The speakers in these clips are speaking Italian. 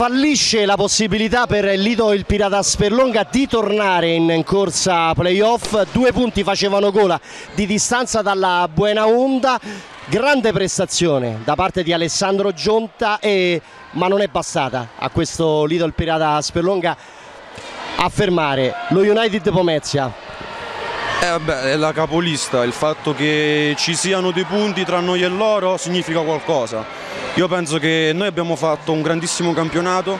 fallisce la possibilità per Lido il Pirata Sperlonga di tornare in corsa playoff, due punti facevano gola di distanza dalla Buena Onda, grande prestazione da parte di Alessandro Gionta, e, ma non è bastata a questo Lido il Pirata Sperlonga a fermare lo United Pomezia. Eh vabbè, è la capolista, il fatto che ci siano dei punti tra noi e loro significa qualcosa. Io penso che noi abbiamo fatto un grandissimo campionato,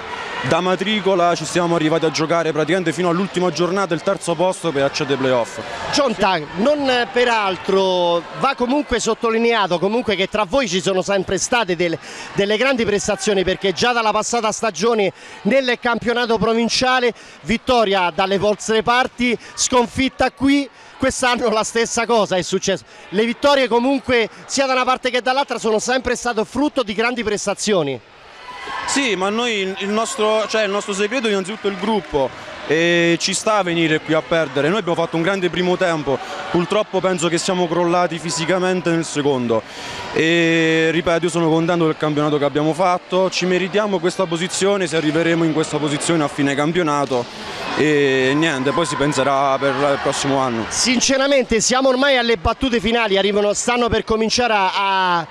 da matricola ci siamo arrivati a giocare praticamente fino all'ultima giornata il terzo posto per accedere ai playoff. John Tang, non peraltro va comunque sottolineato comunque che tra voi ci sono sempre state delle, delle grandi prestazioni perché già dalla passata stagione nel campionato provinciale vittoria dalle vostre parti, sconfitta qui quest'anno la stessa cosa è successo. Le vittorie comunque sia da una parte che dall'altra sono sempre state frutto di grandi prestazioni. Sì, ma noi il nostro, cioè il nostro segreto è innanzitutto il gruppo e ci sta a venire qui a perdere. Noi abbiamo fatto un grande primo tempo, purtroppo penso che siamo crollati fisicamente nel secondo e ripeto io sono contento del campionato che abbiamo fatto, ci meritiamo questa posizione se arriveremo in questa posizione a fine campionato e niente, poi si penserà per il prossimo anno. Sinceramente siamo ormai alle battute finali, arrivano, stanno per cominciare a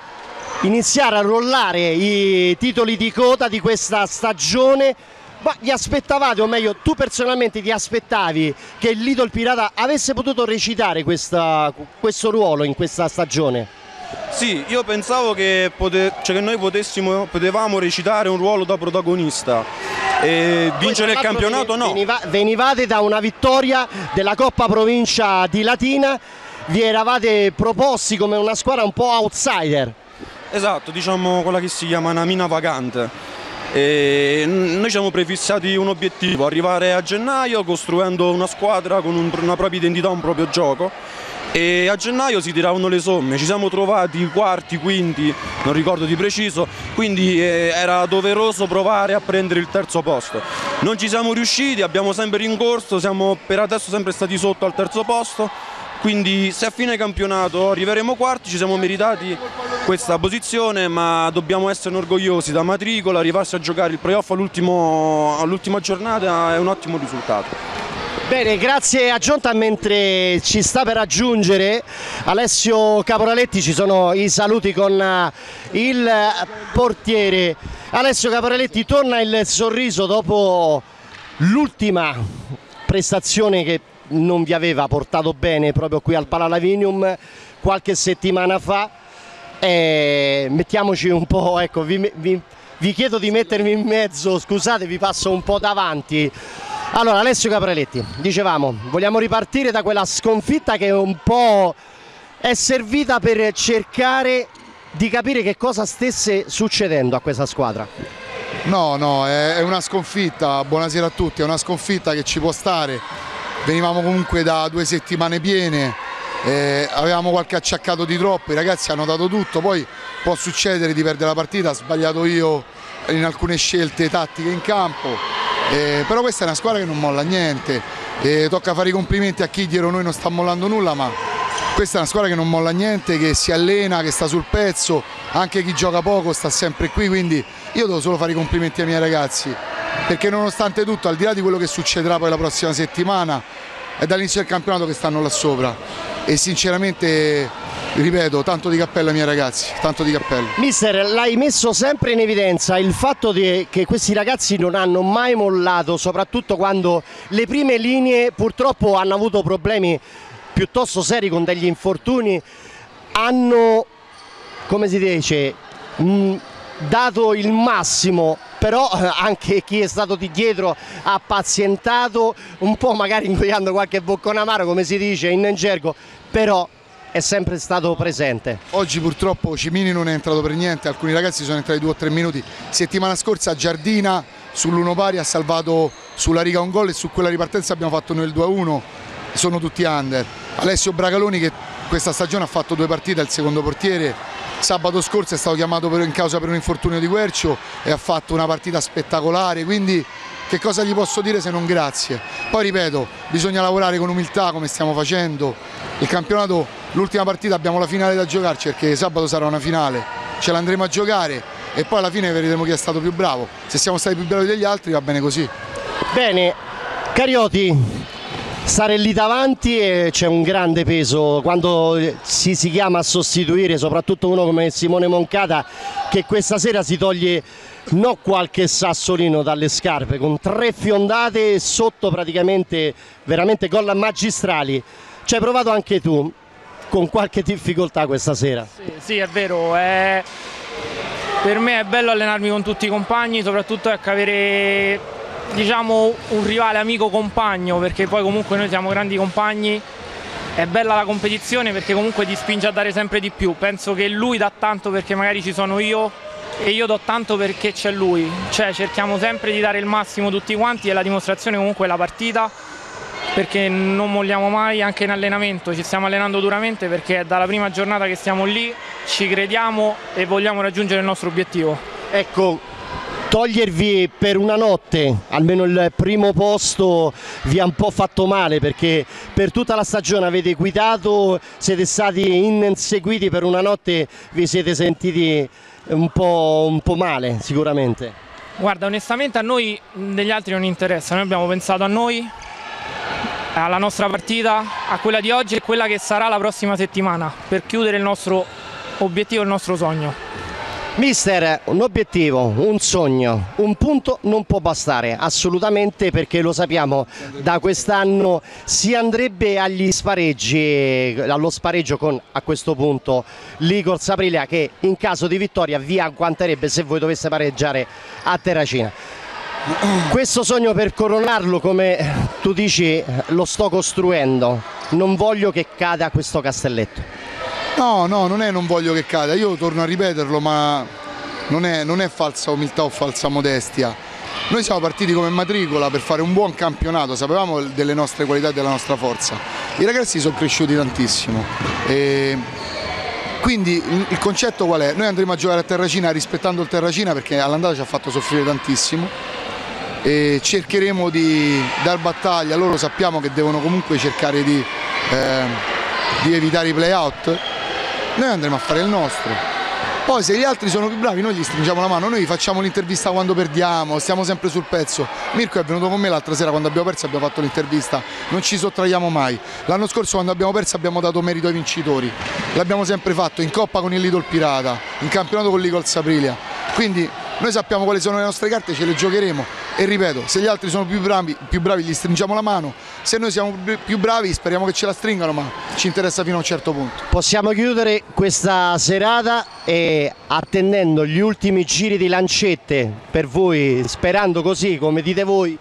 iniziare a rollare i titoli di coda di questa stagione ma vi aspettavate, o meglio tu personalmente ti aspettavi che il Lidl Pirata avesse potuto recitare questa, questo ruolo in questa stagione? Sì, io pensavo che, pote cioè che noi potessimo, potevamo recitare un ruolo da protagonista e vincere il campionato no. Veniva, venivate da una vittoria della Coppa Provincia di Latina, vi eravate proposti come una squadra un po' outsider. Esatto, diciamo quella che si chiama una mina vacante. E noi ci siamo prefissati un obiettivo, arrivare a gennaio costruendo una squadra con un, una propria identità, un proprio gioco e a gennaio si tiravano le somme, ci siamo trovati quarti, quinti, non ricordo di preciso, quindi eh, era doveroso provare a prendere il terzo posto. Non ci siamo riusciti, abbiamo sempre rincorso, siamo per adesso sempre stati sotto al terzo posto quindi se a fine campionato arriveremo quarti ci siamo meritati questa posizione ma dobbiamo essere orgogliosi da matricola, arrivarsi a giocare il playoff all'ultima giornata è un ottimo risultato. Bene, grazie a Giunta mentre ci sta per raggiungere Alessio Caporaletti ci sono i saluti con eh, il portiere Alessio Caporaletti torna il sorriso dopo l'ultima prestazione che non vi aveva portato bene proprio qui al Palalavinium qualche settimana fa. E mettiamoci un po', ecco, vi, vi, vi chiedo di mettermi in mezzo, scusate vi passo un po' davanti. Allora Alessio Capraletti, dicevamo, vogliamo ripartire da quella sconfitta che un po' è servita per cercare di capire che cosa stesse succedendo a questa squadra. No, no, è una sconfitta, buonasera a tutti, è una sconfitta che ci può stare, venivamo comunque da due settimane piene, eh, avevamo qualche acciaccato di troppo, i ragazzi hanno dato tutto, poi può succedere di perdere la partita, ho sbagliato io in alcune scelte tattiche in campo, eh, però questa è una squadra che non molla niente, eh, tocca fare i complimenti a chi dietro noi non sta mollando nulla, ma questa è una squadra che non molla niente, che si allena, che sta sul pezzo, anche chi gioca poco sta sempre qui, quindi io devo solo fare i complimenti ai miei ragazzi perché nonostante tutto al di là di quello che succederà poi la prossima settimana è dall'inizio del campionato che stanno là sopra. E sinceramente ripeto tanto di cappello ai miei ragazzi tanto di cappello. Mister l'hai messo sempre in evidenza il fatto che questi ragazzi non hanno mai mollato soprattutto quando le prime linee purtroppo hanno avuto problemi piuttosto seri con degli infortuni. Hanno come si dice mh, dato il massimo però eh, anche chi è stato di dietro ha pazientato un po' magari ingoiando qualche boccone amaro come si dice in gergo però è sempre stato presente. Oggi purtroppo Cimini non è entrato per niente, alcuni ragazzi sono entrati due o tre minuti. Settimana scorsa Giardina sull'1 pari ha salvato sulla riga un gol e su quella ripartenza abbiamo fatto noi il 2-1, sono tutti under. Alessio Bragaloni che questa stagione ha fatto due partite al secondo portiere, sabato scorso è stato chiamato per, in causa per un infortunio di Quercio e ha fatto una partita spettacolare, quindi che cosa gli posso dire se non grazie? Poi ripeto, bisogna lavorare con umiltà come stiamo facendo, il campionato, l'ultima partita abbiamo la finale da giocarci perché sabato sarà una finale, ce l'andremo a giocare e poi alla fine vedremo chi è stato più bravo. Se siamo stati più bravi degli altri va bene così. Bene, Carioti, stare lì davanti c'è un grande peso quando si, si chiama a sostituire soprattutto uno come Simone Moncata che questa sera si toglie non qualche sassolino dalle scarpe con tre fiondate sotto praticamente veramente gol magistrali. Ci hai provato anche tu con qualche difficoltà questa sera. Sì, sì è vero è... per me è bello allenarmi con tutti i compagni soprattutto ecco, avere diciamo un rivale amico compagno perché poi comunque noi siamo grandi compagni è bella la competizione perché comunque ti spinge a dare sempre di più. Penso che lui dà tanto perché magari ci sono io e io do tanto perché c'è lui. Cioè cerchiamo sempre di dare il massimo tutti quanti e la dimostrazione comunque è la partita perché non molliamo mai anche in allenamento ci stiamo allenando duramente perché è dalla prima giornata che stiamo lì ci crediamo e vogliamo raggiungere il nostro obiettivo. Ecco togliervi per una notte almeno il primo posto vi ha un po' fatto male perché per tutta la stagione avete guidato, siete stati inseguiti per una notte, vi siete sentiti un po', un po male sicuramente. Guarda, onestamente a noi degli altri non interessa, noi abbiamo pensato a noi, alla nostra partita, a quella di oggi e quella che sarà la prossima settimana per chiudere il nostro obiettivo, il nostro sogno. Mister, un obiettivo, un sogno, un punto non può bastare assolutamente perché lo sappiamo da quest'anno si andrebbe agli spareggi, allo spareggio con a questo punto l'Igor Saprilia che in caso di vittoria vi agguanterebbe se voi doveste pareggiare a Terracina. Questo sogno per coronarlo come tu dici lo sto costruendo, non voglio che cada questo castelletto. No, no, non è non voglio che cada, io torno a ripeterlo, ma non è, non è falsa umiltà o falsa modestia. Noi siamo partiti come matricola per fare un buon campionato, sapevamo delle nostre qualità e della nostra forza. I ragazzi sono cresciuti tantissimo. E quindi il concetto qual è? Noi andremo a giocare a Terracina rispettando il Terracina perché all'andata ci ha fatto soffrire tantissimo e cercheremo di dar battaglia, loro sappiamo che devono comunque cercare di, eh, di evitare i play-out noi andremo a fare il nostro. Poi se gli altri sono più bravi noi gli stringiamo la mano, noi facciamo l'intervista quando perdiamo, stiamo sempre sul pezzo. Mirko è venuto con me l'altra sera quando abbiamo perso abbiamo fatto l'intervista, non ci sottraiamo mai. L'anno scorso quando abbiamo perso abbiamo dato merito ai vincitori, l'abbiamo sempre fatto in Coppa con il Lidl Pirata, in campionato con l'Eagles Aprilia. Quindi noi sappiamo quali sono le nostre carte, ce le giocheremo e ripeto, se gli altri sono più bravi, più bravi gli stringiamo la mano, se noi siamo più bravi speriamo che ce la stringano, ma ci interessa fino a un certo punto. Possiamo chiudere questa serata e attendendo gli ultimi giri di lancette per voi, sperando così come dite voi,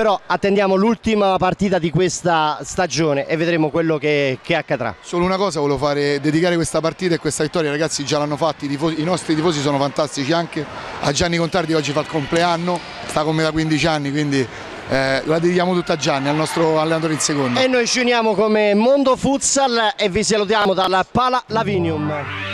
però attendiamo l'ultima partita di questa stagione e vedremo quello che, che, accadrà. Solo una cosa volevo fare, dedicare questa partita e questa vittoria, ragazzi già l'hanno fatto, i, i, nostri tifosi sono fantastici anche, a Gianni Contardi oggi fa il compleanno, sta con me da 15 anni, quindi eh, la dedichiamo tutta a Gianni, al nostro allenatore in seconda. E noi ci uniamo come Mondo Futsal e vi salutiamo dalla Pala Lavinium.